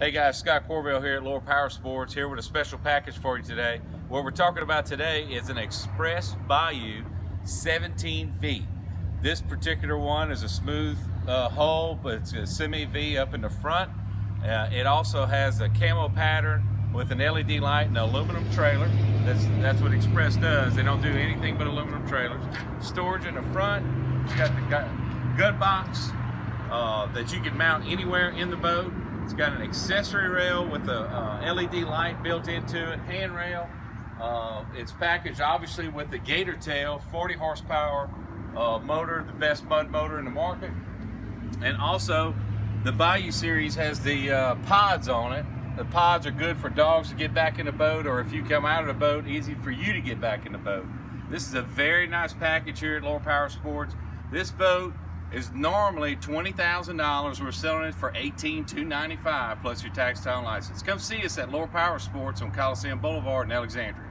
Hey guys, Scott Corville here at Loewer Powersports, here with a special package for you today. What we're talking about today is an Xpress Bayou 17V. This particular one is a smooth uh, hull, but it's a semi-V up in the front. Uh, it also has a camo pattern with an LED light and an aluminum trailer. That's, that's what Xpress does. They don't do anything but aluminum trailers. Storage in the front. It's got the gun box uh, that you can mount anywhere in the boat. It's got an accessory rail with a uh, LED light built into it, handrail. Uh, it's packaged obviously with the GatorTail 40 horsepower uh, motor, the best mud motor in the market. And also the Bayou series has the uh, pods on it. The pods are good for dogs to get back in the boat or if you come out of the boat, easy for you to get back in the boat. This is a very nice package here at Loewer Powersports. This boat is normally $20,000. We're selling it for 18,295 plus your tax, title, license. Come see us at Loewer Powersports on Coliseum Boulevard in Alexandria.